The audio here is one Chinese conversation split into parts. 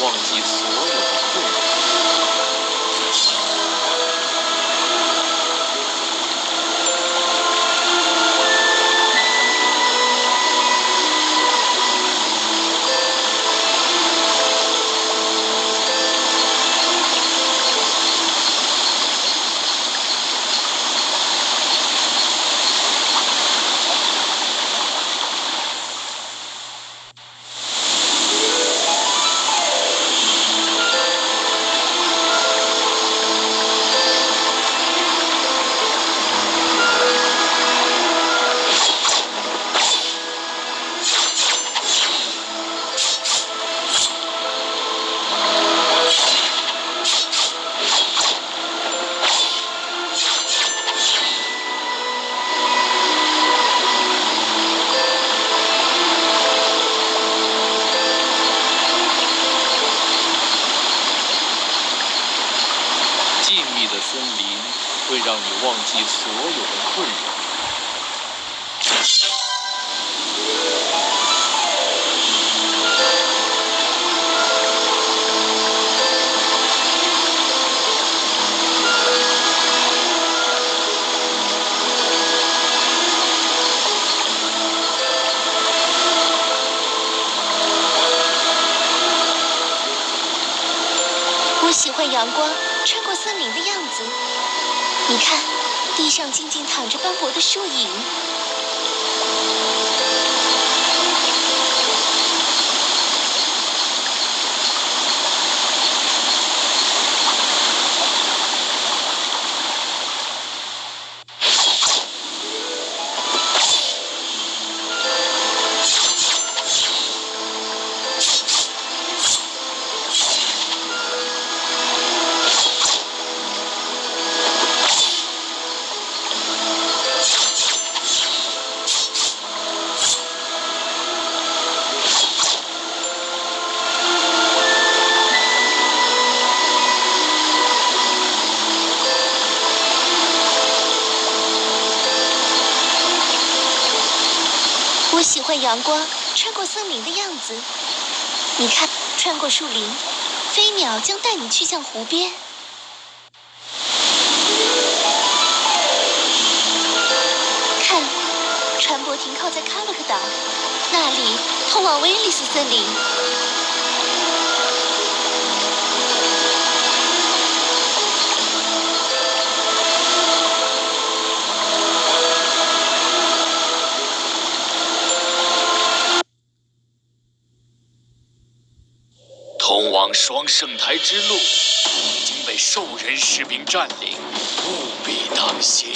忘记所有的痛苦。森林会让你忘记所有的困扰。我喜欢阳光森林的样子。你看，地上静静躺着斑驳的树影。我喜欢阳光穿过森林的样子。你看，穿过树林，飞鸟将带你去向湖边。看，船舶停靠在卡洛克岛，那里通往威利斯森林。通往双圣台之路已经被兽人士兵占领，务必当心。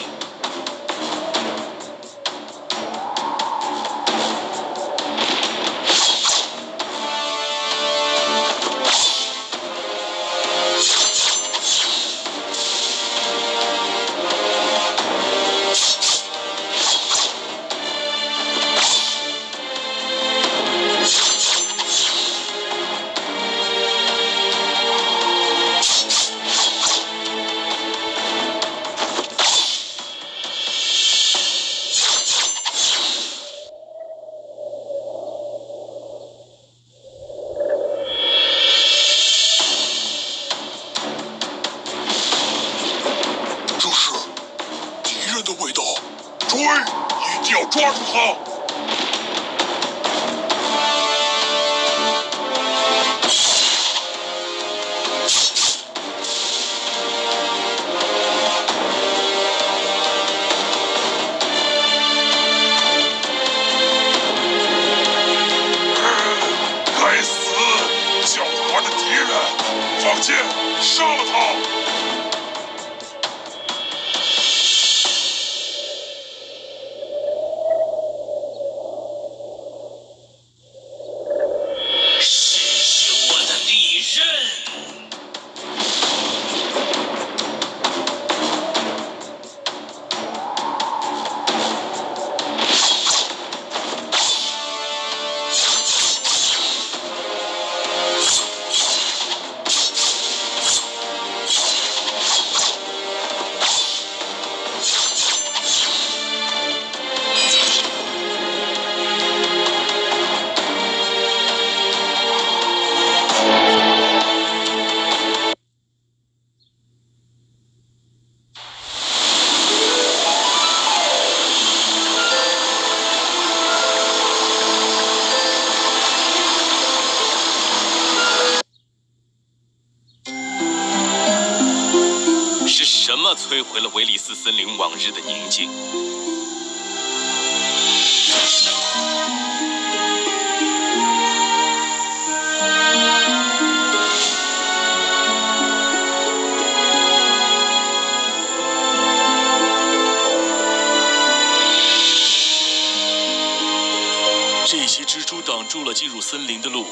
追！一定要抓住他！什么摧毁了维利斯森林往日的宁静？这些蜘蛛挡住了进入森林的路。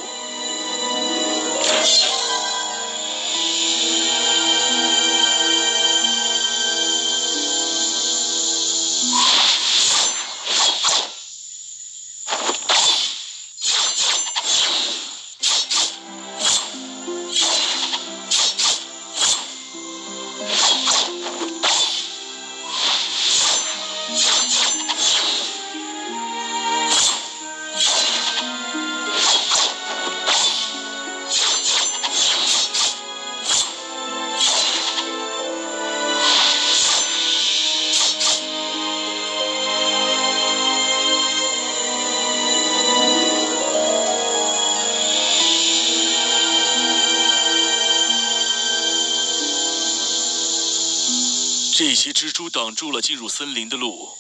这些蜘蛛挡住了进入森林的路。